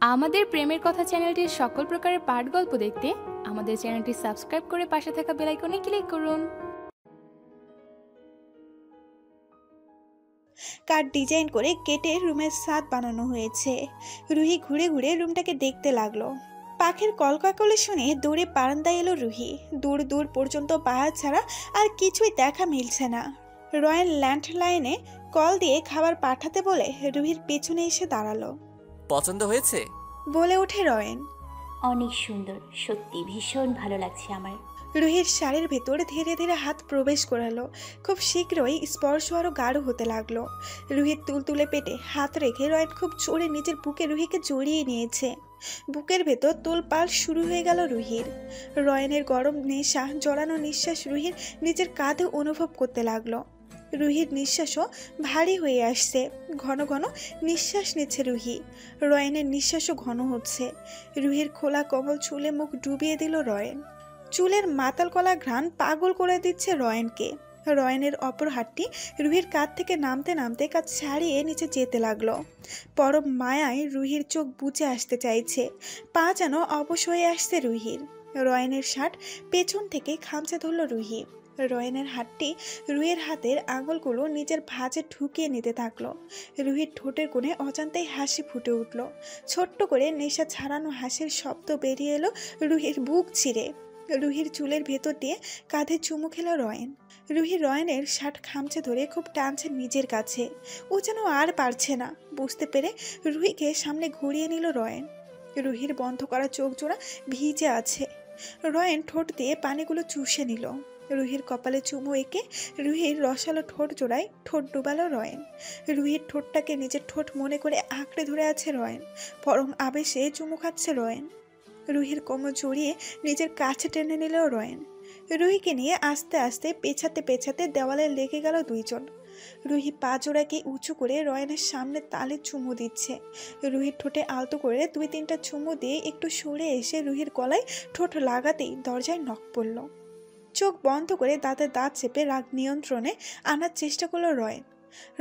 আমাদের প্রেমের কথা চ্যানেলটির সকল প্রকারের পাঠ গল্প দেখতে আমাদের চ্যানেলটি সাবস্ক্রাইব করে পাশে থাকা বেল আইকনে ক্লিক করুন। কাঠ ডিজাইন করে কেটে রুমের ছাদ বানানো হয়েছে। রুহি ঘুরে ঘুরে রুমটাকে দেখতে লাগল। পাখির কলকাকলে শুনে দূরে বারান্দায় এলো রুহি। দূর দূর পর্যন্ত পাহাড় ছাড়া আর কিছুই দেখা মিলছে না। রয়্যাল ল্যান্ডলাইনে কল দিয়ে খাবার পাঠাতে বলে রুহির পেছনে এসে দাঁড়াল। পছন্দ হয়েছে? বলে ওঠে রয়েন। অনেক সুন্দর সত্যি ভীষণ ভালো লাগছে আমার। রুহির শাড়ির ভেতর ধীরে ধীরে হাত প্রবেশ করালো। খুব শীঘ্রই স্পর্শ আরও গাঢ় হতে লাগল। রুহির তুলতুলে পেটে হাত রেখে রয়ন খুব জোরে নিজের বুকে রুহিকে জড়িয়ে নিয়েছে। বুকের ভেতর তোলপাল শুরু হয়ে গেল রুহির। রয়নের গরম নেশা জড়ানো নিঃশ্বাস রুহির নিজের কাঁধে অনুভব করতে লাগল। রুহির নিঃশ্বাসও ভারী হয়ে আসছে। ঘন ঘন নিঃশ্বাস নিচ্ছে রুহি। রয়নের নিঃশ্বাসও ঘন হচ্ছে। রুহির খোলা কমল চুলে মুখ ডুবিয়ে দিল রয়ন। চুলের মাতাল কলা ঘ্রাণ পাগল করে দিচ্ছে রয়নকে। রয়নের অপর হাতটি রুহির কাঁধ থেকে নামতে নামতে কাজ ছাড়িয়ে নিচে যেতে লাগল। পরম মায়ায় রুহির চোখ বুঝে আসতে চাইছে। পা যেন অবশ হয়ে আসছে রুহির। রয়নের শার্ট পেছন থেকে খামচে ধরল রুহি। রয়নের হাতটি রুহির হাতের আঙুলগুলো নিজের ভাঁজে ঢুকিয়ে নিতে থাকল। রুহির ঠোঁটের কোণে অজান্তেই হাসি ফুটে উঠল। ছোট্ট করে নেশা ছাড়ানো হাসির শব্দ বেরিয়ে এলো রুহির বুক ছিঁড়ে। রুহির চুলের ভেতর দিয়ে কাঁধে চুমু খেল রয়ন। রুহি রয়নের শার্ট খামচে ধরে খুব টানছে নিজের কাছে। ও যেন আর পারছে না। বুঝতে পেরে রুহিকে সামনে ঘুরিয়ে নিল রয়ন। রুহির বন্ধ করা চোখ জোড়া ভিজে আছে। রয়ন ঠোঁট দিয়ে পানিগুলো চুষে নিল। রুহির কপালে চুমু এঁকে রুহির রসালো ঠোঁট জোড়ায় ঠোঁট ডুবালো রয়েন। রুহির ঠোঁটটাকে নিজের ঠোঁট মনে করে আঁকড়ে ধরে আছে রয়ন। পরম আবেশে চুমু খাচ্ছে রয়েন। রুহির কোমর জড়িয়ে নিজের কাছে টেনে নিল রয়েন। রুহিকে নিয়ে আস্তে আস্তে পেছাতে পেছাতে দেওয়ালে লেগে গেল দুইজন। রুহি পা জোড়াকে উঁচু করে রয়নের সামনে তালে চুমু দিচ্ছে। রুহির ঠোঁটে আলতো করে দুই তিনটা চুমু দিয়ে একটু সরে এসে রুহির গলায় ঠোঁট লাগাতেই দরজায় নখ পড়ল। চোখ বন্ধ করে দাঁতের দাঁত চেপে রাগ নিয়ন্ত্রণে আনার চেষ্টা করল রয়ন।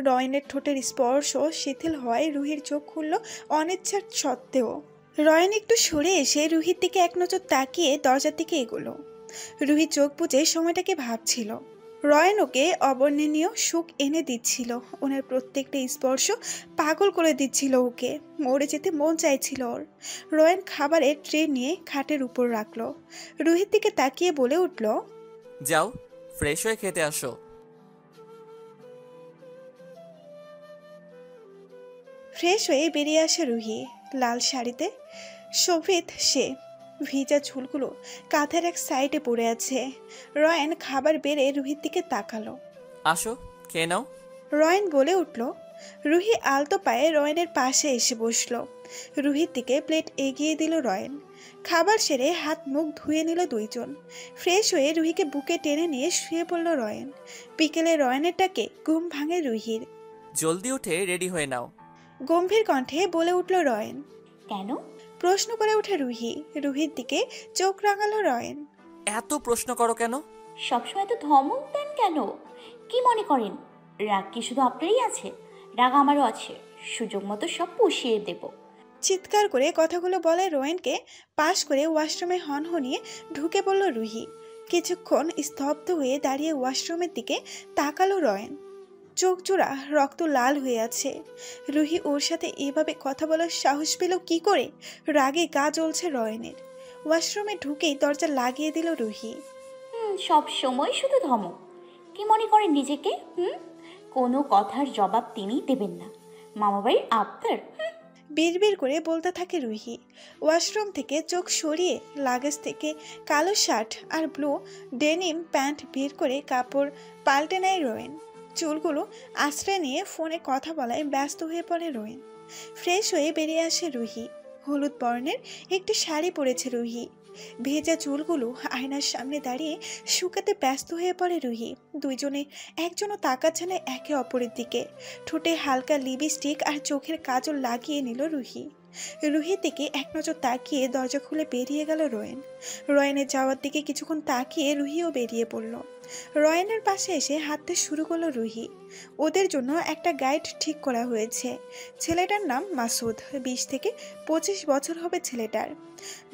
রয়নের ঠোঁটের স্পর্শ শিথিল হওয়ায় রুহির চোখ খুলল অনিচ্ছার সত্ত্বেও। রয়ন একটু সরে এসে রুহির দিকে এক নজর তাকিয়ে দরজার দিকে এগোলো। রুহি চোখ বুঝে সময়টাকে ভাবছিল। রয়ন ওকে অবর্ণনীয় সুখ এনে দিচ্ছিল। ওনার প্রত্যেকটা স্পর্শ পাগল করে দিচ্ছিল ওকে। মরে যেতে মন চাইছিল ওর। রয়ন খাবারের ট্রে নিয়ে খাটের উপর রাখল। রুহির দিকে তাকিয়ে বলে উঠল যাও ফ্রেশ হয়ে খেতে আসো। ফ্রেশ হয়ে বেরিয়ে আসে রুহি লাল শাড়িতে। শোভিত সে ভিজা ঝুলগুলো কাঁধের এক সাইডে পড়ে আছে। রয়ন খাবার বেড়ে রুহির দিকে তাকালো। আসো খেয়ে নাও। রয়ন বলে উঠল। রুহি আলতো পায়ে রয়নের পাশে এসে বসল। রুহির দিকে প্লেট এগিয়ে দিল রয়ন। খাবার সেরে হাত মুখ ধুয়ে নিল দুইজন। ফ্রেশ হয়ে রুহিকে বুকে টেনে নিয়ে শুয়ে পড়ল রয়ন। বিকেলে রয়নের ডাকে ঘুম ভাঙে রুহির। জলদি উঠে রেডি হয়ে নাও। গম্ভীর কণ্ঠে বলে উঠল রয়ন। কেন? প্রশ্ন করে ওঠে রুহি। রুহির দিকে চোখ রাঙালো রয়ন। এত প্রশ্ন করো কেন? সবসময় তো ধমক দেন কেন? কি মনে করেন? রাগ কি শুধু আপনারই আছে? রাগ আমারও আছে। সুযোগ মতো সব পুষিয়ে দেব। চিৎকার করে কথাগুলো বলে রোয়েনকে পাশ করে ওয়াশরুমে হনহনিয়ে ঢুকে পড়ল রুহি। কিছুক্ষণ স্তব্ধ হয়ে দাঁড়িয়ে ওয়াশরুমের দিকে তাকালো রয়ন। চোখ জোড়া রক্ত লাল হয়ে আছে। রুহি ওর সাথে এভাবে কথা বলার সাহস পেল কি করে? রাগে গা জ্বলছে রয়নের। ওয়াশরুমে ঢুকেই দরজা লাগিয়ে দিল রুহি। সব সময় শুধু ধমক। কি মনে করেন নিজেকে? হুম? কোনো কথার জবাব তিনি দেবেন না। মামাবাড়ির আবদার? হুম, বিড়বিড় করে বলতে থাকে রুহি। ওয়াশরুম থেকে চোখ সরিয়ে লাগেজ থেকে কালো শার্ট আর ব্লু ডেনিম প্যান্ট বের করে কাপড় পাল্টে নেয় রোয়েন। চুলগুলো আশ্রয় নিয়ে ফোনে কথা বলায় ব্যস্ত হয়ে পড়ে রোয়েন। ফ্রেশ হয়ে বেরিয়ে আসে রুহি। হলুদ বর্ণের একটি শাড়ি পরেছে রুহি। ভেজা চুলগুলো আয়নার সামনে দাঁড়িয়ে শুকাতে ব্যস্ত হয়ে পড়ে রুহি। দুইজনে একজনও তাকাচ্ছে না একে অপরের দিকে। ঠোঁটে হালকা লিপস্টিক আর চোখের কাজল লাগিয়ে নিল রুহি। রুহির দিকে এক নজর তাকিয়ে দরজা খুলে বেরিয়ে গেল রয়েন। রয়েনের যাওয়ার দিকে কিছুক্ষণ তাকিয়ে রুহিও বেরিয়ে পড়ল। রয়েনের পাশে এসে হাঁটতে শুরু করল রুহি। ওদের জন্য একটা গাইড ঠিক করা হয়েছে। ছেলেটার নাম মাসুদ বিশ থেকে পঁচিশ বছর হবে ছেলেটার।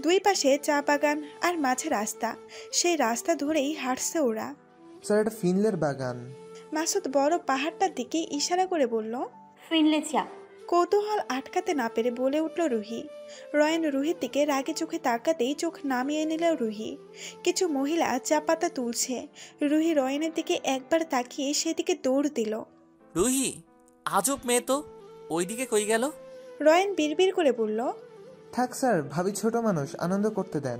দুই পাশে চা বাগান আর মাঝে রাস্তা। সেই রাস্তা ধরেই হাঁটছে ওরা। স্যার এটা ফিনলের বাগান। মাসুদ বড় পাহাড়টার দিকে ইশারা করে বলল ফিনলে চা। কৌতূহল আটকাতে না পেরে বলে উঠল রুহি। রয়ন রুহির দিকে রাগে চোখে তাকাতেই চোখ নামিয়ে নিল রুহি। কিছু মহিলা চা পাতা তুলছে। রুহি রয়নের দিকে একবার তাকিয়ে সেদিকে দৌড় দিল। রুহি আজব মেয়ে তো। ওইদিকে কই গেল? রয়ন বিড়বিড় করে বলল থাক স্যার ভাবি ছোট মানুষ আনন্দ করতে দেন।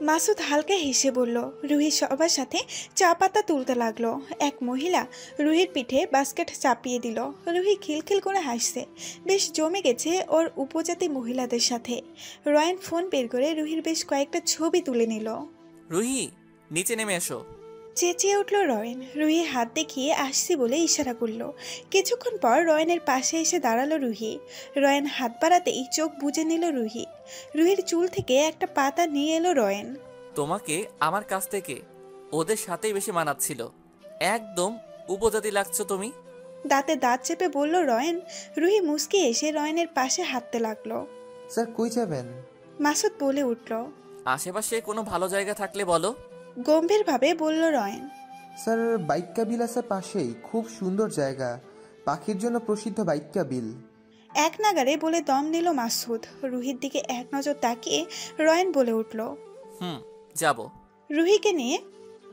মাসুদ হালকা হেসে বলল, রুহি সবার সাথে চা পাতা তুলতে লাগল। এক মহিলা রুহির পিঠে বাস্কেট চাপিয়ে দিল। রুহি খিলখিল করে হাসছে। বেশ জমে গেছে ওর উপজাতি মহিলাদের সাথে। রয়ন ফোন বের করে রুহির বেশ কয়েকটা ছবি তুলে নিল। রুহি, নিচে নেমে এসো। চেঁচিয়ে উঠল রয়ন। রুহি হাত দেখিয়ে আসছি বলে ইশারা করল। কিছুক্ষণ পর রয়নের পাশে এসে দাঁড়াল রুহি। রয়ন হাত বাড়াতেই চোখ বুজে নিল রুহি। রুহির চুল থেকে একটা পাতা নিয়ে এলো রয়ন। তোমাকে আমার কাছ থেকে ওদের সাথেই বেশি মানাচ্ছিল। একদম উপজাতি লাগছো তুমি। দাঁতে দাঁত চেপে বলল রয়ন। রুহি মুসকি এসে রয়নের পাশে হাঁটতে লাগল। স্যার কই যাবেন? মাসুদ বলে উঠল। আশেপাশে কোনো ভালো জায়গা থাকলে বলো। গম্ভীরভাবে বলল রয়ন। স্যার বাইক্কা বিল আছে পাশেই খুব সুন্দর জায়গা। পাখির জন্য প্রসিদ্ধ বাইক্কা বিল এক নাগারে বলে দম নিল মাসুদ। রুহির দিকে এক নজর তাকিয়ে রয়ন বলে উঠল হুম যাব। রুহিকে নিয়ে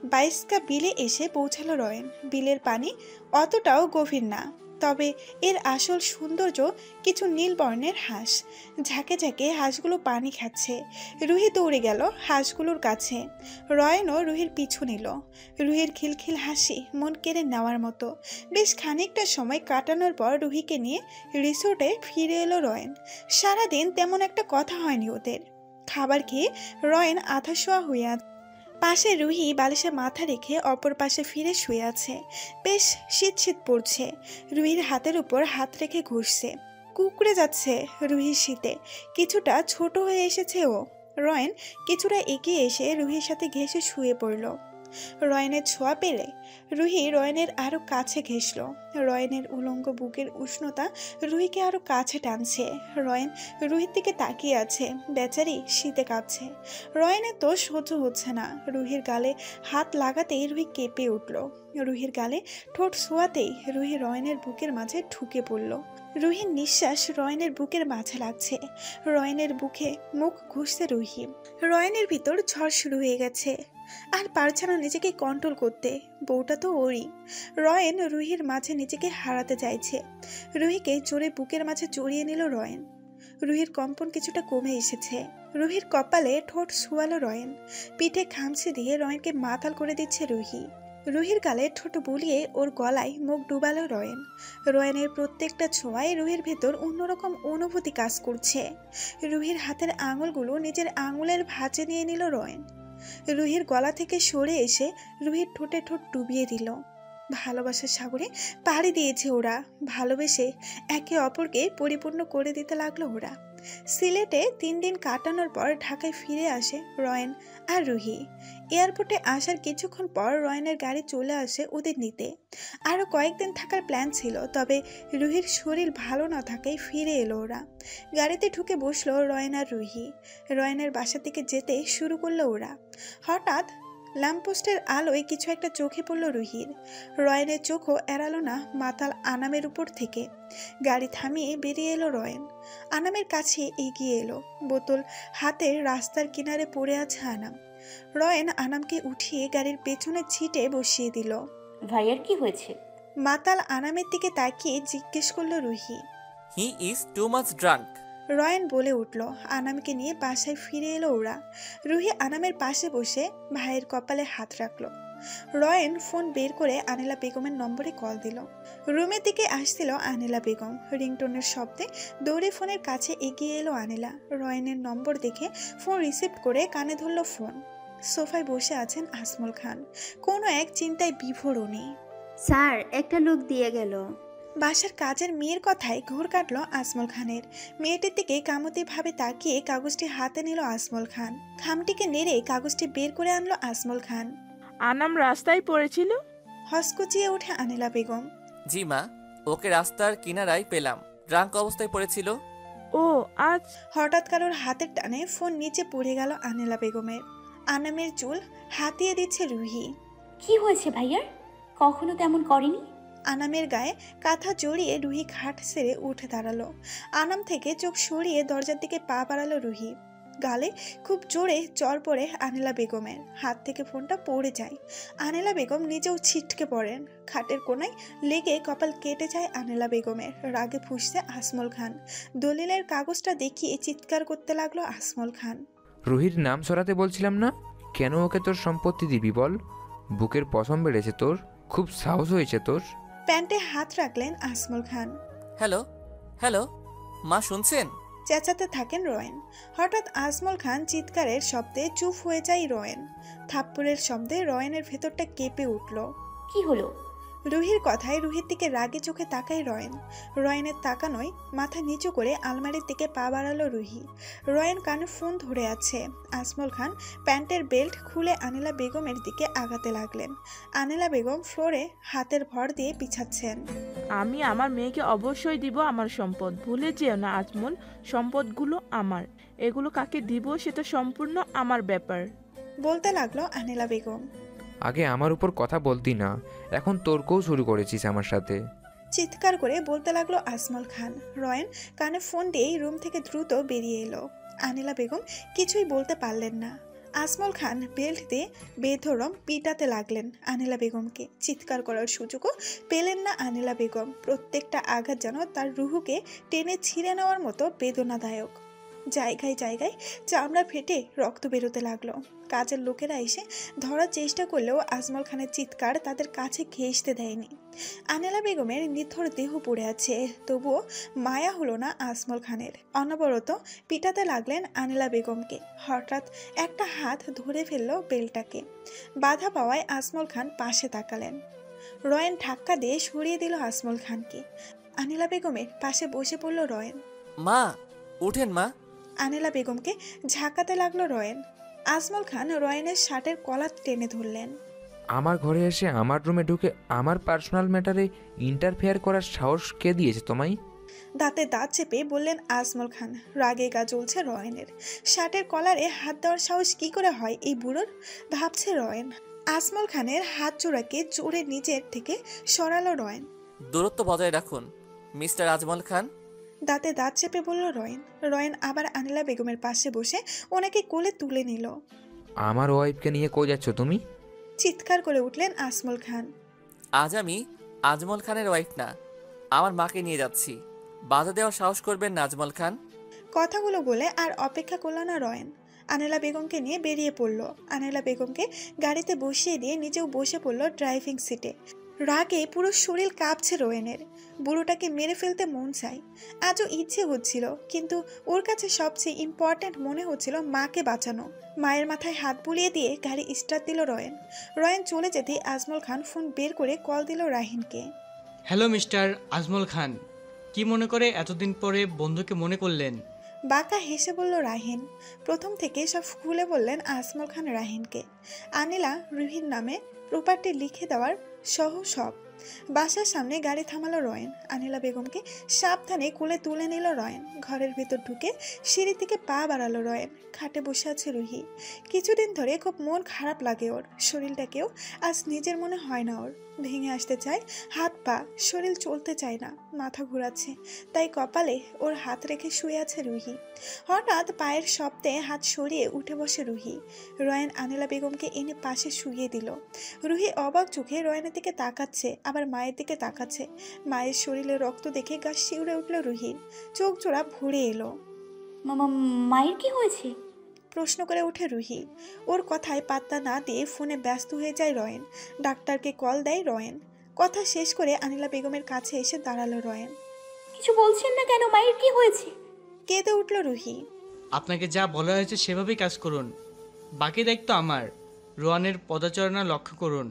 বাইস্কা বিলে এসে পৌঁছালো রয়ন। বিলের পানি অতটাও গভীর না। তবে এর আসল সৌন্দর্য কিছু নীল বর্ণের হাঁস। ঝাঁকে ঝাঁকে হাঁসগুলো পানি খাচ্ছে। রুহি দৌড়ে গেল হাঁসগুলোর কাছে। রয়নও রুহির পিছু নিল। রুহির খিলখিল হাসি মন কেড়ে নেওয়ার মতো। বেশ খানিকটা সময় কাটানোর পর রুহিকে নিয়ে রিসোর্টে ফিরে এলো রয়ন। সারাদিন তেমন একটা কথা হয়নি ওদের। খাবার খেয়ে রয়ন আধা শোয়া হয়ে পাশে রুহি বালিশে মাথা রেখে অপর পাশে ফিরে শুয়ে আছে। বেশ শীত শীত পড়ছে। রুহির হাতের উপর হাত রেখে ঘুরছে কুকড়ে যাচ্ছে রুহি শীতে। কিছুটা ছোট হয়ে এসেছে ও। রয়েন কিছুটা এগিয়ে এসে রুহির সাথে ঘেঁষে শুয়ে পড়ল। রয়নের ছোঁয়া পেলে রুহি রয়নের আরও কাছে ঘেঁষল। রয়নের উলঙ্গ বুকের উষ্ণতা রুহিকে আরও কাছে টানছে। রয়ন রুহির দিকে তাকিয়ে আছে। বেচারি শীতে কাঁপছে। রয়নের তো সহ্য হচ্ছে না। রুহির গালে হাত লাগাতেই রুহি কেঁপে উঠল। রুহির গালে ঠোঁট শোয়াতেই রুহি রয়নের বুকের মাঝে ঢুকে পড়ল। রুহির নিঃশ্বাস রয়নের বুকের মাঝে লাগছে। রয়নের বুকে মুখ ঘুষতে রুহি। রয়নের ভিতর ঝড় শুরু হয়ে গেছে। আর পারছে না নিজেকে কন্ট্রোল করতে। বউটা তো ওরই। রয়ন রুহির মাঝে নিজেকে হারাতে চাইছে। রুহিকে জোরে বুকের মাঝে জড়িয়ে নিল রয়েন। রুহির কম্পন কিছুটা কমে এসেছে। রুহির কপালে ঠোঁট শুয়ালো রয়েন। পিঠে খামচি দিয়ে রয়নকে মাতাল করে দিচ্ছে রুহি। রুহির গালে ঠোঁট বুলিয়ে ওর গলায় মুখ ডুবালো রয়েন। রয়নের প্রত্যেকটা ছোঁয়ায় রুহির ভেতর অন্যরকম অনুভূতি কাজ করছে। রুহির হাতের আঙুলগুলো নিজের আঙুলের ভাঁজে নিয়ে নিল রয়ন। রুহির গলা থেকে সরে এসে রুহির ঠোঁটে ঠোঁট ডুবিয়ে দিল। ভালোবাসার সাগরে পাড়ি দিয়েছে ওরা, ভালোবেসে একে অপরকে পরিপূর্ণ করে দিতে লাগল ওরা। সিলেটে তিন দিন কাটানোর পর ঢাকায় ফিরে আসে রয়ন আর রুহি। এয়ারপোর্টে আসার কিছুক্ষণ পর রয়নের গাড়ি চলে আসে ওদের নিতে। আরও কয়েকদিন থাকার প্ল্যান ছিল, তবে রুহির শরীর ভালো না থাকায় ফিরে এলো ওরা। গাড়িতে ঢুকে বসল রয়ন আর রুহি। রয়নের বাসা থেকে যেতে শুরু করল ওরা। হঠাৎ ল্যাম্পপোস্টের আলোয় কিছু একটা চোখে পড়ল রুহির। রয়নের চোখও এড়ালো না মাতাল আনামের উপর থেকে। গাড়ি থামিয়ে বেরিয়ে এলো রয়ন। আনামের কাছে এগিয়ে এলো। বোতল হাতে রাস্তার কিনারে পড়ে আছে আনাম। রয়ন আনামকে উঠিয়ে গাড়ির পেছনে ছিটে বসিয়ে দিল। ভাইয়ার কি হয়েছে? মাতাল আনামের দিকে তাকিয়ে জিজ্ঞেস করল Ruhi. He is too much drunk. Royon বলে উঠল। আনামকে নিয়ে বাসায় ফিরে এলো ওরা। রুহি আনামের পাশে বসে ভাইয়ের কপালে হাত রাখল। রয়ন ফোন বের করে আনিলা বেগমের নম্বরে কল দিল। রুমের দিকে আসছিল আনিলা বেগম। রিংটোনের শব্দে দৌড়ে ফোনের কাছে এগিয়ে এলো আনিলা। রয়নের নম্বর দেখে ফোন রিসিভ করে কানে ধরল ফোন। সোফায় বসে আছেন আসমল খান। কোনো এক চিন্তায় বিভোর উনি। স্যার একটা লোক দিয়ে গেল। বাসার কাজের মেয়ের কথায় ঘোর কাটল আসমল খানের। মেয়েটির দিকে কামতিভাবে তাকিয়ে কাগজটি হাতে নিল আসমল খান। খামটিকে নেড়ে কাগজটি বের করে আনলো আসমল খান। আনাম রাস্তায় পড়েছিল? হসকুচিয়ে ওঠে আনিলা বেগম। জি মা ওকে রাস্তার কিনারায় পেলাম। ড্রাঙ্ক অবস্থায় পড়েছিল? ও আজ? হঠাৎ কারোর হাতের টানে ফোন নিচে পড়ে গেল আনিলা বেগমের। আনামের চুল হাতিয়ে দিচ্ছে রুহি। কি হয়েছে ভাইয়ার কখনো তেমন করেনি? আনামের গায়ে কাঁথা জড়িয়ে রুহি খাট সেরে উঠে দাঁড়াল। আনাম থেকে চোখ সরিয়ে দরজার দিকে পা বাড়ালো রুহি। গালে খুব জোরে চর পড়ে আনেলা বেগমের। হাত থেকে ফোনটা পড়ে যায়। আনেলা বেগম নিজেও ছিটকে পড়েন। খাটের কোনায় লেগে কপাল কেটে যায় আনেলা বেগমের। রাগে ফুসছে আসমল খান। দলিলের কাগজটা দেখিয়ে চিৎকার করতে লাগল আসমল খান। রুহির নাম সরাতে বলছিলাম না? কেন ওকে তোর সম্পত্তি দিবি বল? বুকের পশম বেড়েছে তোর। খুব সাহস হয়েছে তোর। প্যান্টে হাত রাখলেন আসমল খান। হ্যালো হ্যালো মা শুনছেন? চেঁচাতে থাকেন রয়েন। হঠাৎ আজমল খান চিৎকারের শব্দে চুপ হয়ে যায় রয়েন। থাপ্পড়ের শব্দে রয়েনের ভেতরটা কেঁপে উঠল। কি হলো? রুহির কথায় রুহির দিকে রাগে চোখে তাকায় রয়েন। রয়েনের তাকানোয় মাথা নিচু করে আলমারির দিকে পা বাড়ালো রুহি। রয়েন কানে ফোন ধরে আছে। আজমল খান প্যান্টের বেল্ট খুলে আনিলা বেগমের দিকে আগাতে লাগলেন। আনিলা বেগম ফ্লোরে হাতের ভর দিয়ে পিছাচ্ছেন। আমি আমার মেয়েকে অবশ্যই দিব আমার সম্পদ। ভুলে যেও না আজমল সম্পদগুলো আমার। এগুলো কাকে দিব সেটা সম্পূর্ণ আমার ব্যাপার। বলতে লাগল আনিলা বেগম। আগে আমার উপর কথা বলতি না। এখন তর্কও শুরু করেছিস আমার সাথে। চিৎকার করে বলতে লাগল আজমল খান। রয়েন কানে ফোন দিয়েই রুম থেকে দ্রুত বেরিয়ে এলো। আনিলা বেগম কিছুই বলতে পারলেন না। আজমল খান বেল্ট দিয়ে বেধরম পিটাতে লাগলেন আনিলা বেগমকে। চিৎকার করার সুযোগও পেলেন না আনিলা বেগম। প্রত্যেকটা আঘাত যেন তার রুহুকে টেনে ছিঁড়ে নেওয়ার মতো বেদনাদায়ক। জায়গায় জায়গায় চামড়া ফেটে রক্ত বেরোতে লাগল। কাজের লোকেরা এসে ধরার চেষ্টা করলেও আজমল খানের চিৎকার তাদের কাছে ঘেঁষতে দেয়নি। আনেলা বেগমের নিথর দেহ পড়ে আছে, তবুও মায়া হলো না আজমল খানের। অনবরত পিটাতে লাগলেন আনেলা বেগমকে। হঠাৎ একটা হাত ধরে ফেলল বেলটাকে। বাধা পাওয়ায় আজমল খান পাশে তাকালেন। রয়েন ধাক্কা দিয়ে সরিয়ে দিল আজমল খানকে। আনিলা বেগমের পাশে বসে পড়ল রয়েন। মা, উঠেন মা। আনিলা বেগমকে ঝাঁকাতে লাগল রয়েন। আজমল খান রয়েনের শার্টের কলার টেনে ধরলেন। আমার ঘরে এসে আমার রুমে ঢুকে আমার পার্সোনাল ম্যাটারে ইন্টারফেয়ার করার সাহস কে দিয়েছে তোমায়? দাঁতে দাঁত চেপে বললেন আজমল খান। রাগে গা জ্বলছে রয়েনের। শার্টের কলারে হাত দেওয়ার সাহস কি করে হয় এই বুড়োর? ভাবছে রয়েন। আজমল খানের হাত জোড়াকে জোরে নিচের থেকে সরালো রয়েন। দূরত্ব বজায় রাখুন মিস্টার আজমল খান। দাঁতে দাঁত চেপে বলল রয়েন রয়েন আবার আনিলা বেগমের পাশে বসে ওনাকে কোলে তুলে নিল। আমার ওয়াইফকে নিয়ে কই যাচ্ছ তুমি? চিৎকার করে উঠলেন আজমল খান। আজ আমি আজমল খানের ওয়াইফ না আমার মাকে নিয়ে যাচ্ছি। বাধা দেওয়ার সাহস করবেন না আজমল খান? কথাগুলো বলে আর অপেক্ষা করল না রয়েন। আনেলা বেগমকে নিয়ে বেরিয়ে পড়ল। আনেলা বেগমকে গাড়িতে বসিয়ে দিয়ে নিজেও বসে পড়ল ড্রাইভিং সিটে। রাগে পুরো শরীর কাঁপছে রোয়েনের। বুড়োটাকে মেরে ফেলতে মন চাই আজও ইচ্ছে হচ্ছিল কিন্তু ওর কাছে সবচেয়ে ইম্পর্ট্যান্ট মনে হচ্ছিল মাকে বাঁচানো। মায়ের মাথায় হাত বুলিয়ে দিয়ে গাড়ি স্টার্ট দিল রয়েন। রয়েন চলে যেতে আজমল খান ফোন বের করে কল দিল রাহিনকে। Hello mister Ajmal Khan. কি মনে করে এতদিন পরে বন্ধুকে মনে করলেন? বাঁকা হেসে বলল রাহিন। প্রথম থেকে সব খুলে বললেন আজমল খান রাহিনকে। আনিলা রুহির নামে প্রপার্টি লিখে দেওয়ার সহ সব। বাসার সামনে গাড়ি থামালো রয়েন। আনিলা বেগমকে সাবধানে কোলে তুলে নিল রয়েন। ঘরের ভেতর ঢুকে সিঁড়ি থেকে পা বাড়ালো রয়েন। খাটে বসে আছে রুহি। কিছুদিন ধরে খুব মন খারাপ লাগে ওর। শরীরটাকেও আজ নিজের মনে হয় না ওর। ভেঙে আসতে চায়, হাত পা, শরীর চলতে চায় না, মাথা ঘোরাচ্ছে। তাই কপালে ওর হাত রেখে শুয়ে আছে রুহি। হঠাৎ পায়ের শব্দে হাত সরিয়ে উঠে বসে রুহি। রয়ান আনিলা বেগমকে এনে পাশে শুইয়ে দিল। রুহি অবাক চোখে রয়ানের দিকে তাকাচ্ছে আবার মায়ের দিকে তাকাচ্ছে। মায়ের শরীরে রক্ত দেখে গা শিউরে উঠল রুহির চোখ জোড়া ভরে এলো। মামা মায়ের কি হয়েছে? প্রশ্ন করে ওঠে রুহি ওর কথায় পাত্তা না দিয়ে ফোনে ব্যস্ত হয়ে যায় রয়েন। ডাক্তারকে কল দেয় রয়েন। কথা শেষ করে আনিলা বেগমের কাছে এসে দাঁড়াল রয়েন। কিছু বলছেন না কেন? মায়ের কি হয়েছে? কেঁদে উঠল রুহি আপনাকে যা বলা হয়েছে সেভাবেই কাজ করুন। বাকি দায়িত্ব আমার। রোয়ানের পদাচরণা লক্ষ্য করুন।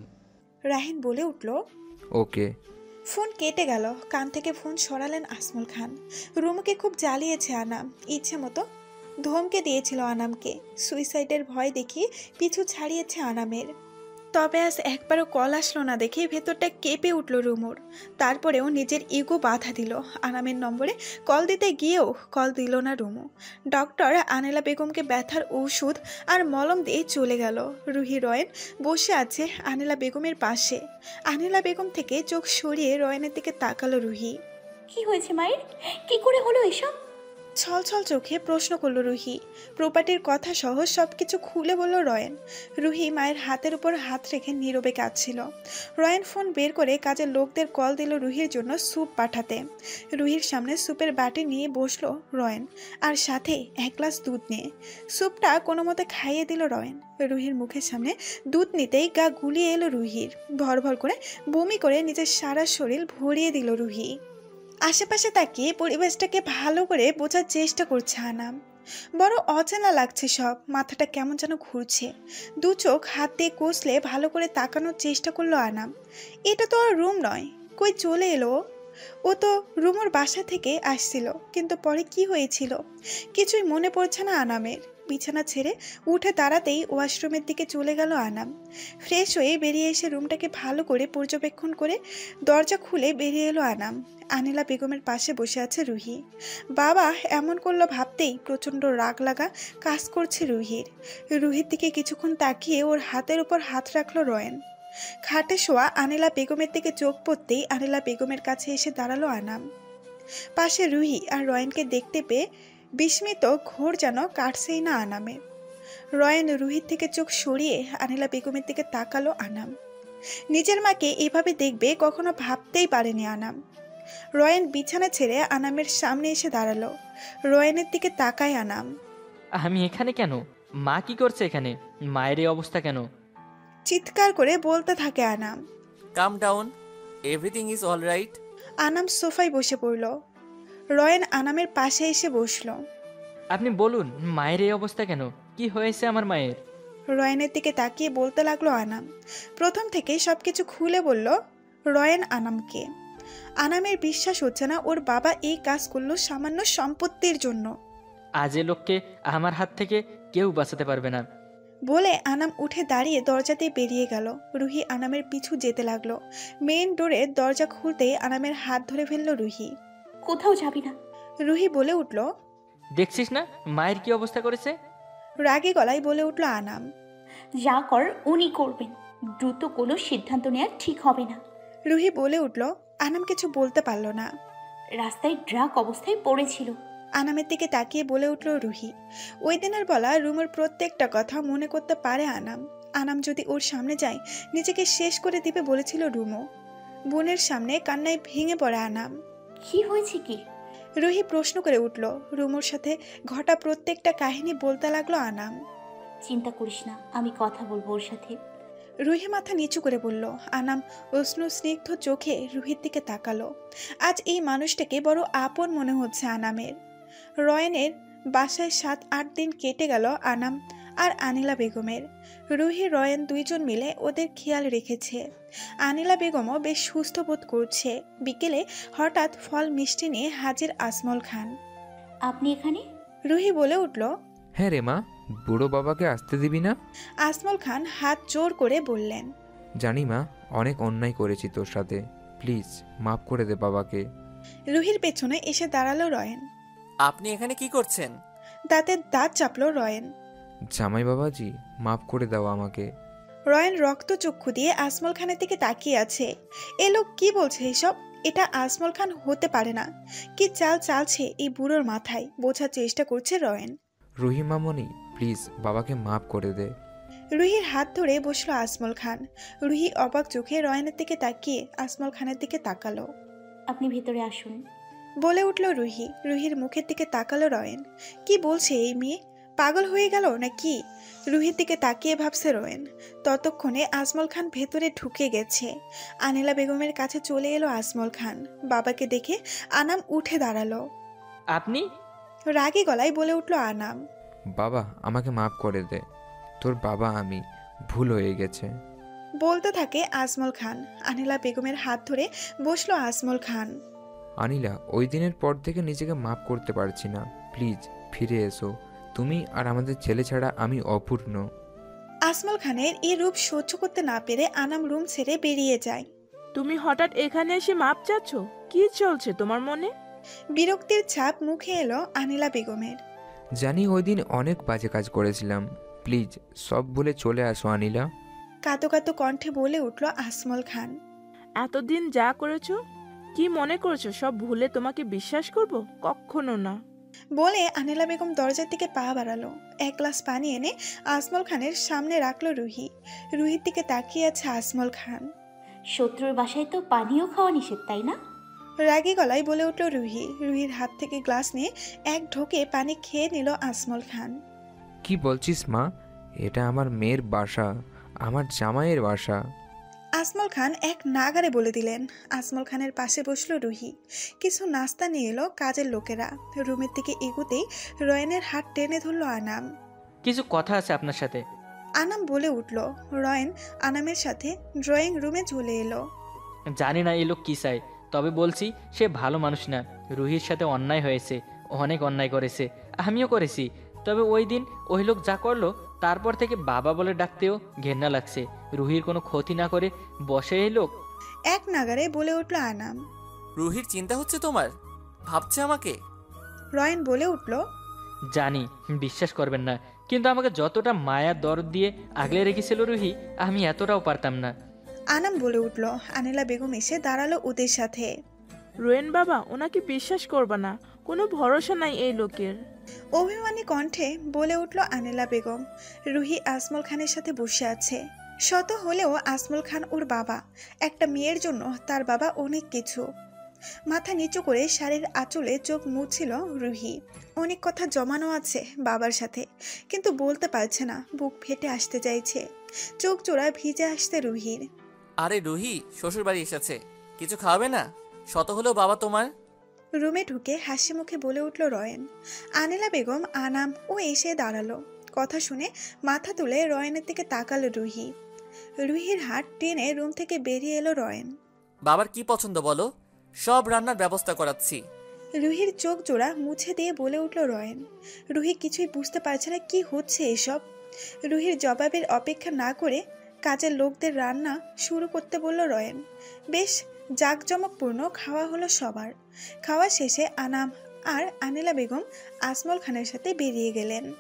রাহিন বলে উঠল ওকে। ফোন কেটে গেল। কান থেকে ফোন সরালেন আসমুল খান। রুমকে খুব জ্বালিয়েছে আনাম। ইচ্ছে মতো ধমকে দিয়েছিল আনামকে। সুইসাইডের ভয় দেখি পিছু ছাড়িয়েছে আনামের। তবে আজ একবারও কল আসলো না দেখে ভেতরটা কেঁপে উঠল রুমুর। তারপরেও নিজের ইগো বাধা দিল। আনামের নম্বরে কল দিতে গিয়েও কল দিল না রুমু। ডক্টর আনেলা বেগমকে ব্যথার ঔষধ আর মলম দিয়ে চলে গেল। রুহি রয়েন বসে আছে আনেলা বেগমের পাশে। আনিলা বেগম থেকে চোখ সরিয়ে রয়নের দিকে তাকালো রুহি। কি হয়েছে মায়ের? কি করে হলো এসব? ছল ছল চোখে প্রশ্ন করল রুহি। প্রপার্টির কথা সহ সব কিছু খুলে বলল রয়েন। রুহি মায়ের হাতের উপর হাত রেখে নীরবে কাঁদছিল। রয়ন ফোন বের করে কাজের লোকদের কল দিল রুহির জন্য স্যুপ পাঠাতে। রুহির সামনে স্যুপের বাটি নিয়ে বসল রয়েন, আর সাথে এক গ্লাস দুধ নিয়ে। স্যুপটা কোনো মতে খাইয়ে দিল রয়েন। রুহির মুখের সামনে দুধ নিতেই গা গুলিয়ে এলো রুহির। ভর ভর করে বমি করে নিজের সারা শরীর ভরিয়ে দিল রুহি। আশেপাশে তাকিয়ে পরিবেশটাকে ভালো করে বোঝার চেষ্টা করছে আনাম। বড় অচেনা লাগছে সব, মাথাটা কেমন যেন ঘুরছে। দু চোখ হাত দিয়ে কষলে ভালো করে তাকানোর চেষ্টা করল আনাম। এটা তো আর রুম নয়, কই চলে এলো ও? তো রুমোর বাসা থেকে আসছিল, কিন্তু পরে কি হয়েছিল? কিছুই মনে পড়ছে না আনামের। বিছানা ছেড়ে উঠে দাঁড়াতেই ওয়াশরুমের দিকে চলে গেল আনাম ফ্রেশ হয়ে বেরিয়ে এসে রুমটাকে ভালো করে পর্যবেক্ষণ করে দরজা খুলে বেরিয়ে এলো আনাম আনিলা বেগমের পাশে বসে আছে রুহি। বাবা, এমন করল ভাবতেই প্রচণ্ড রাগ লাগা কাজ করছে রুহির। রুহির দিকে কিছুক্ষণ তাকিয়ে ওর হাতের উপর হাত রাখল রয়েন। খাটে শোয়া আনিলা বেগমের দিকে চোখ পড়তেই আনিলা বেগমের কাছে এসে দাঁড়াল আনাম পাশে রুহি আর রয়নকে দেখতে পেয়ে বিস্মিত ঘোর যেন কাটছেই না আনামে। রয়ন রুহির থেকে চোখ সরিয়ে আনিলা বেগমের দিকে তাকালো আনাম। নিজের মাকে এভাবে দেখবে কখনো ভাবতেই পারেনি আনাম। রয়েন বিছানা ছেড়ে আনামের সামনে এসে দাঁড়াল। রয়েনের দিকে তাকায় আনাম। আমি এখানে কেন? মা কি করছে এখানে? মায়ের এই অবস্থা কেন? চিৎকার করে বলতে থাকে Anam. Calm down everything is alright Anam সোফায় বসে পড়ল। রয়েন আনামের পাশে এসে বসল। আপনি বলুন মায়ের এই অবস্থা কেন? কি হয়েছে আমার মায়ের? রয়েনের দিকে তাকিয়ে বলতে লাগল আনাম। প্রথম থেকে সব কিছু খুলে বলল রয়েন আনামকে। আনামের বিশ্বাস হচ্ছে না ওর বাবা এই কাজ করল সামান্য সম্পত্তির জন্য। আজ এ লোককে আমার হাত থেকে কেউ বাঁচাতে পারবে না। বলে আনাম উঠে দাঁড়িয়ে দরজাতে বেরিয়ে গেল। রুহি আনামের পিছু যেতে লাগল। মেইন ডোরে দরজা খুলতেই আনামের হাত ধরে ফেলল রুহি। কোথাও যাবি না। রুহি বলে উঠল দেখছিস না মায়ের কি অবস্থা করেছে? রাগে গলায় বলে উঠল আনাম। যা কর উনি করবেন। দ্রুত কোনো সিদ্ধান্ত নেওয়া ঠিক হবে না। রুহি বলে উঠল আনাম কিছু বলতে পারল না। রাস্তায় ড্রাগ অবস্থায় পড়েছিল। আনামের দিকে তাকিয়ে বলে উঠল রুহি ওই দিনের বলা রুমের প্রত্যেকটা কথা মনে করতে পারে আনাম। আনাম যদি ওর সামনে যায় নিজেকে শেষ করে দিবে বলেছিল রুমো। বোনের সামনে কান্নায় ভেঙে পড়ে আনাম। কি হয়েছে কি? রুহি প্রশ্ন করে উঠল। রুমোর সাথে ঘটা প্রত্যেকটা কাহিনী বলতে লাগল আনাম। চিন্তা করিস না আমি কথা বলব ওর সাথে। রুহি মাথা নিচু করে বলল আনাম উষ্ণ স্নিগ্ধ চোখে রুহির দিকে তাকালো। আজ এই মানুষটাকে বড় আপন মনে হচ্ছে আনামের। রয়নের বাসায় সাত আট দিন কেটে গেল আনাম আর আনিলা বেগমের। রুহি রয়েন দুইজন মিলে ওদের খেয়াল রেখেছে। আনিলা বেগমও বেশ সুস্থ বোধ করছে। বিকেলে হঠাৎ ফল মিষ্টি নিয়ে হাজির আসমল খান। আপনি এখানে? রুহি বলে উঠল হ্যাঁ রে মা বুড়ো বাবাকে আসতে দিবি না? আসমল খান হাত জোর করে বললেন জানি মা অনেক অন্যায় করেছি তোর সাথে। প্লিজ মাফ করে দে বাবাকে। রুহির পেছনে এসে দাঁড়াল রয়েন। আপনি এখানে কি করছেন? দাঁতের দাঁত চাপলো রয়ন। জামাই বাবাজি মাফ করে দাও আমাকে। রয়ন রক্ত চক্ষু দিয়ে আসমল খানের দিকে তাকিয়ে আছে। এ লোক কি বলছে এসব এটা আসমল খান হতে পারে না। কি চাল চালছে এই বুড়োর মাথায়? বোঝার চেষ্টা করছে রয়ন রুহি মামনি প্লিজ বাবাকে মাফ করে দে। রুহির হাত ধরে বসল আসমল খান। রুহি অবাক চোখে রয়নের দিকে তাকিয়ে আসমল খানের দিকে তাকালো। আপনি ভেতরে আসুন। বলে উঠল রুহি। রুহির মুখের দিকে তাকালো রয়ন কি বলছে এই মেয়ে? পাগল হয়ে গেল নাকি? রুহির দিকে তাকিয়ে ভাবছে রোয়েন। ততক্ষণে আজমল খান ভেতরে ঢুকে গেছে। আনিলা বেগমের কাছে চলে এলো আজমল খান। বাবাকে দেখে আনাম উঠে দাঁড়াল। আপনি? রাগী গলায় বলে উঠল আনাম। বাবা আমাকে মাফ করে দে। তোর বাবা আমি। ভুল হয়ে গেছে। বলতে থাকে আজমল খান। আনিলা বেগমের হাত ধরে বসল আজমল খান। আনিলা ওই দিনের পর থেকে নিজেকে মাফ করতে পারছি না। প্লিজ ফিরে এসো। তুমি আর আমাদের ছেলে ছাড়া আমি অপূর্ণ। আজমল খানের এই রূপ সহ্য করতে না পেরে আনাম রুম ছেড়ে বেরিয়ে যায়। তুমি হঠাৎ এখানে এসে মাপ চাচ্ছ? কি চলছে তোমার মনে? বিরক্তির ছাপ মুখে এলো আনিলা বেগমের। জানি ওই দিন অনেক বাজে কাজ করেছিলাম। প্লিজ সব ভুলে চলে আসো আনিলা। কাতো কাতো কণ্ঠে বলে উঠল আসমল খান। এতদিন যা করেছ? কি মনে করছ সব ভুলে তোমাকে বিশ্বাস করব? কখনো না। বলে আনিলা বেগম দরজার দিকে পা বাড়ালো। এক গ্লাস পানি এনে আসমল খানের সামনে রাখল রুহি। রুহির দিকে তাকিয়ে আছে আসমল খান। শত্রুর বাসায় তো পানিও খাওয়া নিষেধ তাই না? রাগী গলায় বলে উঠল রুহি। রুহির হাত থেকে গ্লাস নিয়ে এক ঢোকে পানি খেয়ে নিল আসমল খান। কি বলছিস মা? এটা আমার মেয়ের বাসা আমার জামাইয়ের বাসা। আসমল খান এক নাগারে বলে দিলেন আসমল খানের পাশে বসল রুহি। কিছু নাস্তা নিয়ে এলো কাজের লোকেরা। রুমের দিকে এগোতেই রয়নের হাত টেনে ধরলো আনাম। কিছু কথা আছে আপনার সাথে? আনাম বলে উঠল রয়ন আনামের সাথে ড্রয়িং রুমে চলে এলো। জানি না এই লোক কী চায় তবে বলছি সে ভালো মানুষ না। রুহির সাথে অন্যায় হয়েছে অনেক অন্যায় করেছে আমিও করেছি। তবে ওই দিন ওই লোক যা করল তারপর থেকে বাবা বলে ডাকতেও ঘেন্না লাগছে। রুহির কোনো ক্ষতি না করে বসে এই লোক এক নাগারে বলে উঠল আনাম। রুহির চিন্তা হচ্ছে তোমার? ভাবছে আমাকে? রয়ন বলে উঠল জানি বিশ্বাস করবেন না কিন্তু আমাকে যতটা মায়ার দরদ দিয়ে আগলে রেখেছিল রুহি আমি এতটাও পারতাম না। আনাম বলে উঠল আনিলা বেগম এসে দাঁড়াল ওদের সাথে। রোয়েন বাবা ওনাকে বিশ্বাস করবা না কোনো ভরসা নাই এই লোকের। অভিমানী কণ্ঠে বলে উঠল আনিলা বেগম। রুহি আসমল খানের সাথে বসে আছে। শত হলেও আসমল খান ওর বাবা। একটা মেয়ের জন্য তার বাবা অনেক কিছু। মাথা নিচু করে শাড়ির আঁচলে চোখ মুছছিল রুহি। অনেক কথা জমানো আছে বাবার সাথে, কিন্তু বলতে পারছে না, বুক ফেটে আসতে চাইছে। চোখ জোড়া ভিজে আসতে রুহির। আরে রুহি শ্বশুর বাড়ি এসেছে। কিছু খাওয়াবে না? শত হলেও বাবা তোমার? রুমে ঢুকে হাসি মুখে বলে উঠল রয়েন। আনিলা বেগম আনাম ও এসে দাঁড়াল। কথা শুনে মাথা তুলে রয়নের দিকে তাকালো রুহি। রুহির হাত টেনে রুম থেকে বেরিয়ে এলো রয়ন। বাবার কি পছন্দ বলো? সব রান্নার ব্যবস্থা করাচ্ছি। রুহির চোখ জোড়া মুছে দিয়ে বলে উঠল রয়ন। রুহি কিছুই বুঝতে পারছে না কি হচ্ছে এসব। রুহির জবাবের অপেক্ষা না করে কাজের লোকদের রান্না শুরু করতে বলল রয়েন। বেশ জাঁকজমকপূর্ণ খাওয়া হলো সবার। খাওয়া শেষে আনাম আর আনিলা বেগম আসমল খানের সাথে বেরিয়ে গেলেন।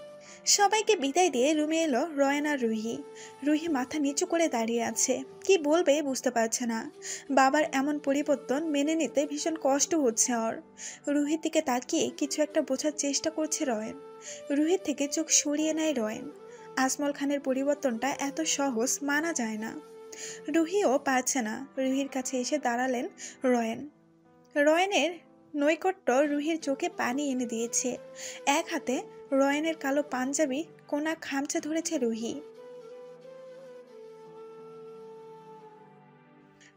সবাইকে বিদায় দিয়ে রুমে এলো রয়না রুহি। রুহি মাথা নিচু করে দাঁড়িয়ে আছে। কি বলবে বুঝতে পারছে না। বাবার এমন পরিবর্তন মেনে নিতে ভীষণ কষ্ট হচ্ছে ওর। রুহির দিকে তাকিয়ে কিছু একটা বোঝার চেষ্টা করছে রয়ন। রুহির থেকে চোখ সরিয়ে নেয় রয়ন। আসমল খানের পরিবর্তনটা এত সহজ মানা যায় না। রুহিও পারছে না। রুহির কাছে এসে দাঁড়ালেন রয়ন। রয়নের নৈকট্য রুহির চোখে পানি এনে দিয়েছে। এক হাতে রয়নের কালো পাঞ্জাবি কোনা খামচে ধরেছে রুহি।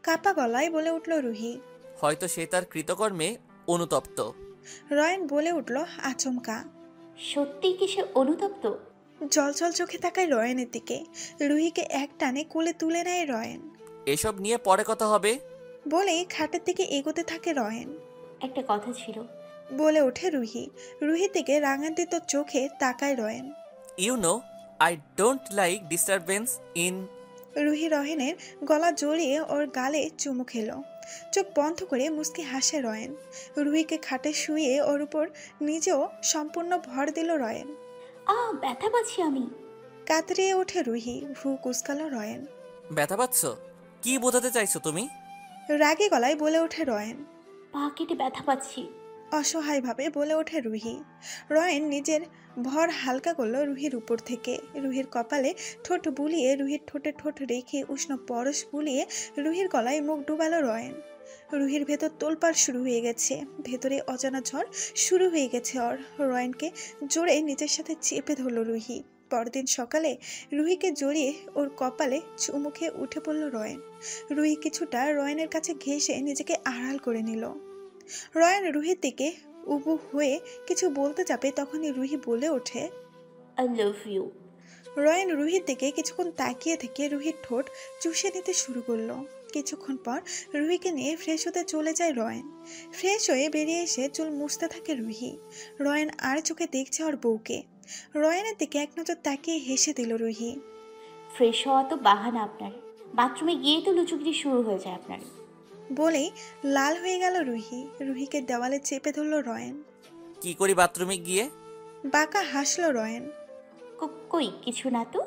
কাপা গলায় বলে উঠল রুহি। হয়তো সে তার কৃতকর্মে অনুতপ্ত। রয়ন বলে উঠল আচমকা। সত্যি কি সে অনুতপ্ত? জলজল চোখে তাকায় রয়নের দিকে। রুহিকে এক টানে কোলে তুলে নেয় রয়েন। এসব নিয়ে পরে কথা হবে। বলে খাটের দিকে এগোতে থাকে রয়ন। একটা কথা ছিল। বলে ওঠে রুহি। রুহির দিকে রাঙান্বিত চোখে তাকায় Royen. You know I don't like disturbance in Ruhi রহেনের গলা জড়িয়ে ওর গালে চুমু খেলো। চোখ বন্ধ করে মুসকি হাসে রয়েন। রুহিকে খাটে শুয়ে ওর উপর নিজেও সম্পূর্ণ ভর দিল রয়েন। আ ব্যথা পাচ্ছি আমি। কাতরে ওঠে রুহি ভ্রু কুসকালো রয়েন। ব্যথা পাচ্ছ? কি বোঝাতে চাইছো তুমি? রাগে গলায় বলে ওঠে রয়েন। পা কেটে ব্যথা পাচ্ছি। অসহায়ভাবে বলে ওঠে রুহি। রয়েন নিজের ভর হালকা করল রুহির উপর থেকে। রুহির কপালে ঠোঁট বুলিয়ে রুহির ঠোঁটে ঠোঁট রেখে উষ্ণ পরশ বুলিয়ে রুহির গলায় মুখ ডুবালো রয়েন। রুহির ভেতর তোলপাড় শুরু হয়ে গেছে। ভেতরে অজানা ঝড় শুরু হয়ে গেছে ওর। রয়নকে জোরে নিজের সাথে চেপে ধরলো রুহি। পরদিন সকালে রুহিকে জড়িয়ে ওর কপালে চুমুখে উঠে পড়ল রয়ন। রুহি কিছুটা রয়নের কাছে ঘেঁষে নিজেকে আড়াল করে নিল। রয়ন রুহির দিকে উবু হয়ে কিছু বলতে যাবে তখনই রুহি বলে ওঠে আই লাভ ইউ রয়ন রুহির দিকে কিছুক্ষণ তাকিয়ে থেকে রুহির ঠোঁট চুষে নিতে শুরু করল। কিছুক্ষণ পর রুহিকে নিয়ে ফ্রেশ হতে চলে যায় রয়ন। ফ্রেশ হয়ে বেরিয়ে এসে চুল মুছতে থাকে রুহি। রয়ন আর চোখে দেখছে ওর বউকে। রয়নের দিকে এক নজর তাকিয়ে হেসে দিল রুহি। ফ্রেশ হওয়া তো বাহানা আপনার। বাথরুমে গিয়েই তো লুচুগিরি শুরু হয়ে যায় আপনার। বলেই লাল হয়ে গেল রুহি। রুহিকে দেওয়ালে চেপে ধরল রয়ন। কি করি বাথরুমে গিয়ে? বাঁকা হাসলো রয়েন। কো- কই কিছু না তো?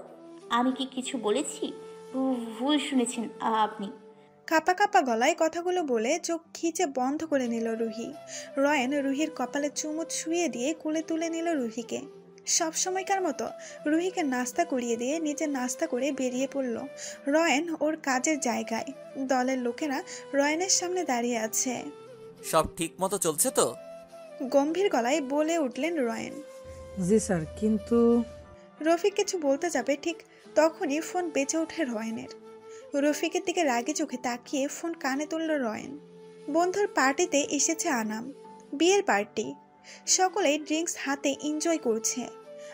আমি কি কিছু বলেছি? ভু- ভুল শুনেছেন আপনি। কাপা কাপা গলায় কথাগুলো বলে চোখ খিচে বন্ধ করে নিল রুহি। রয়ন রুহির কপালে চুমুচ শুয়ে দিয়ে কোলে তুলে নিল রুহিকে। সব সময়কার মতো রুহিকে নাস্তা করিয়ে দিয়ে নিজে নাস্তা করে বেরিয়ে পড়ল। রয়ন ওর কাজের জায়গায়। দলের লোকেরা রয়নের সামনে দাঁড়িয়ে আছে। সব ঠিক মতো চলছে তো? গম্ভীর গলায় বলে উঠলেন রয়ন। জি স্যার কিন্তু রফিক কিছু বলতে যাবে ঠিক তখনই ফোন বেঁচে ওঠে রয়নের। রফিকের দিকে রাগে চোখে তাকিয়ে ফোন কানে তুলল রয়ন। বন্ধুর পার্টিতে এসেছে আনাম। বিয়ের পার্টি। সকলেই ড্রিঙ্কস হাতে এনজয় করছে।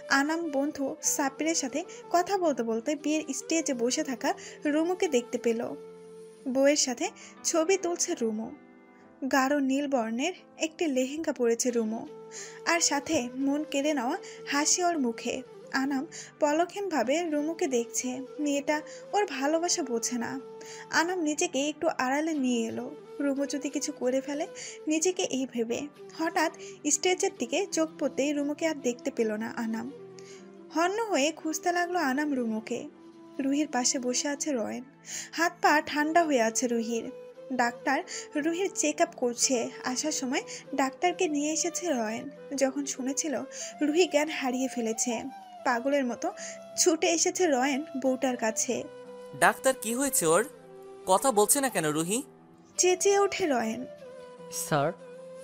আনাম বন্ধু সাপিরের সাথে কথা বলতে বলতে বিয়ের স্টেজে বসে থাকা রুমুকে দেখতে পেল। বউয়ের সাথে ছবি তুলছে রুমু। গাঢ় নীল বর্ণের একটি লেহেঙ্গা পরেছে রুমু। আর সাথে মন কেড়ে নেওয়া হাসি ওর মুখে। আনাম পলক্ষীনভাবে রুমুকে দেখছে। মেয়েটা ওর ভালোবাসা বোঝে না। আনাম নিজেকে একটু আড়ালে নিয়ে এলো। রুমু যদি কিছু করে ফেলে, নিজেকে এই ভেবে। হঠাৎ স্টেজের দিকে চোখ পড়তেই রুমুকে আর দেখতে পেল না আনাম। হন্য হয়ে খুঁজতে লাগল আনাম রুমুকে। রুহির পাশে বসে আছে রয়ন। হাত পা ঠান্ডা হয়ে আছে রুহির। ডাক্তার রুহির চেক আপ করছে। আসার সময় ডাক্তারকে নিয়ে এসেছে রয়ন। যখন শুনেছিল, রুহি জ্ঞান হারিয়ে ফেলেছে। পাগলের মতো ছুটে এসেছে রয়ন বউটার কাছে। ডাক্তার, কি হয়েছে ওর? কথা বলছে না কেন রুহি? চেঁচিয়ে ওঠে রয়েন। স্যার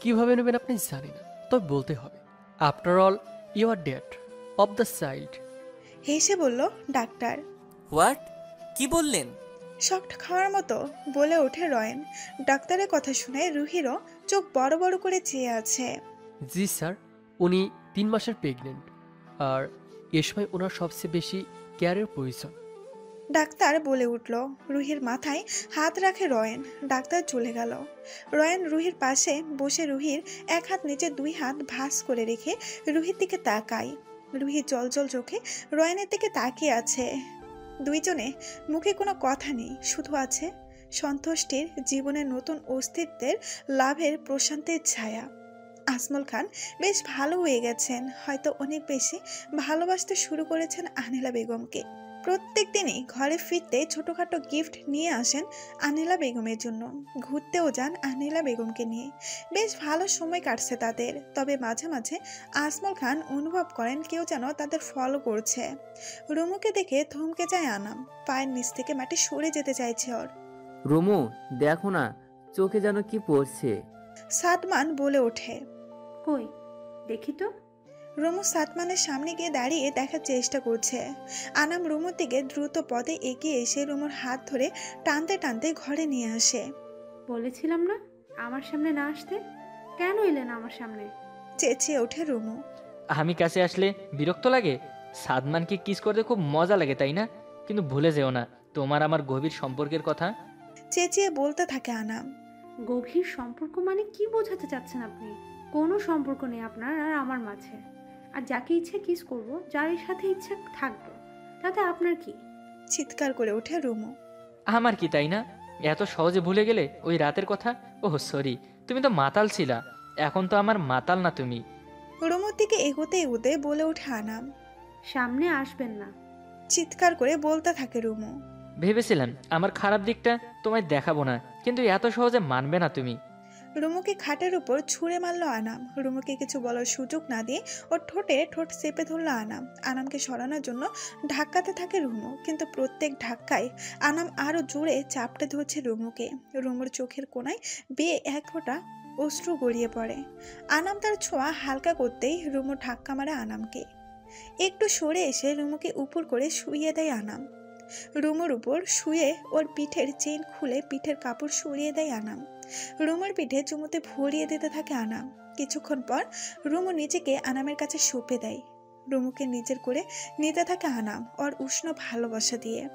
কীভাবে নেবেন আপনি জানি না তবে বলতে হবে। After all you are date of the child হেসে বলল ডাক্তার। হোয়াট কি বললেন? শক্ট খাওয়ার মতো বলে ওঠে রয়ন। ডাক্তারের কথা শুনে রুহিরও চোখ বড় বড় করে চেয়ে আছে। জি স্যার উনি তিন মাসের প্রেগনেন্ট আর এ সময় ওনার সবচেয়ে বেশি কেয়ারের প্রয়োজন। ডাক্তার বলে উঠল, রুহির মাথায় হাত রাখে রয়ন। ডাক্তার চলে গেল। রয়ন রুহির পাশে বসে রুহির এক হাত নিচে দুই হাত ভাঁজ করে রেখে রুহির দিকে তাকায়। রুহি জল জল চোখে রয়নের দিকে তাকিয়ে আছে। দুইজনে মুখে কোনো কথা নেই, শুধু আছে সন্তুষ্টির জীবনের নতুন অস্তিত্বের লাভের প্রশান্তের ছায়া। আসমল খান বেশ ভালো হয়ে গেছেন, হয়তো অনেক বেশি ভালোবাসতে শুরু করেছেন আনিলা বেগমকে। প্রত্যেক দিনই ঘরে ফিরতে ছোটোখাটো গিফট নিয়ে আসেন আনিলা বেগমের জন্য। ঘুরতেও যান আনিলা বেগমকে নিয়ে। বেশ ভালো সময় কাটছে তাদের তবে মাঝে মাঝে আসমল খান অনুভব করেন কেউ যেন তাদের ফলো করছে। রুমুকে দেখে থমকে যায় আনাম পায়ের নিচ থেকে মাটি সরে যেতে চাইছে ওর। রুমু দেখো না চোখে যেন কি পড়ছে। সাদমান বলে ওঠে। কই দেখি তো। রুমু সাতমানের সামনে গিয়ে দাঁড়িয়ে দেখার চেষ্টা করছে। আনাম রুমুর দিকে দ্রুত পদে এগিয়ে এসে রুমুর হাত ধরে টানতে টানতে ঘরে নিয়ে আসে। বলেছিলাম না? আমার সামনে না আসতে? কেন এলেন আমার সামনে? চেঁচিয়ে ওঠে রুমু। আমি কাছে আসলে বিরক্ত লাগে? সাদমানকে কিস করতে খুব মজা লাগে তাই না? কিন্তু ভুলে যেও না তোমার আমার গভীর সম্পর্কের কথা। চেঁচিয়ে বলতে থাকে আনাম। গভীর সম্পর্ক মানে কি বোঝাতে চাচ্ছেন আপনি? কোনো সম্পর্ক নেই আপনার আর আমার মাঝে। আর যাকে ইচ্ছে কিস করব যার সাথে ইচ্ছে থাকব তাতে আপনার কি? চিৎকার করে ওঠে রুমু। আমার কি তাই না? এত সহজে ভুলে গেলে ওই রাতের কথা? ওহ সরি তুমি তো মাতাল ছিলা। এখন তো আমার মাতাল না তুমি। রুমুর দিকে এগোতে এগোতে বলে ওঠে আনাম। সামনে আসবেন না। চিৎকার করে বলতে থাকে রুমু। ভেবেছিলাম আমার খারাপ দিকটা তোমায় দেখাবো না কিন্তু এত সহজে মানবে না তুমি। রুমুকে খাটের উপর ছুঁড়ে মারল আনাম। রুমুকে কিছু বলার সুযোগ না দিয়ে ওর ঠোঁটে ঠোঁট চেপে ধরল আনাম। আনামকে সরানোর জন্য ধাক্কাতে থাকে রুমু, কিন্তু প্রত্যেক ধাক্কায় আনাম আরও জোরে চাপটে ধরছে রুমুকে। রুমুর চোখের কোনায় বেয়ে এক ফোঁটা অশ্রু গড়িয়ে পড়ে। আনাম তার ছোঁয়া হালকা করতেই রুমু ধাক্কা মারে আনামকে। একটু সরে এসে রুমুকে উপর করে শুইয়ে দেয় আনাম। রুমুর উপর শুয়ে ওর পিঠের চেন খুলে পিঠের কাপড় সরিয়ে দেয় আনাম। রুমুর পিঠে চুমুতে ভরিয়ে দিতে থাকে আনাম কিছুক্ষণ পর রুমু নিজেকে আনামের কাছে সঁপে দেয়। রুমুকে নিজের করে নিতে থাকে আনাম ওর উষ্ণ ভালোবাসা দিয়ে।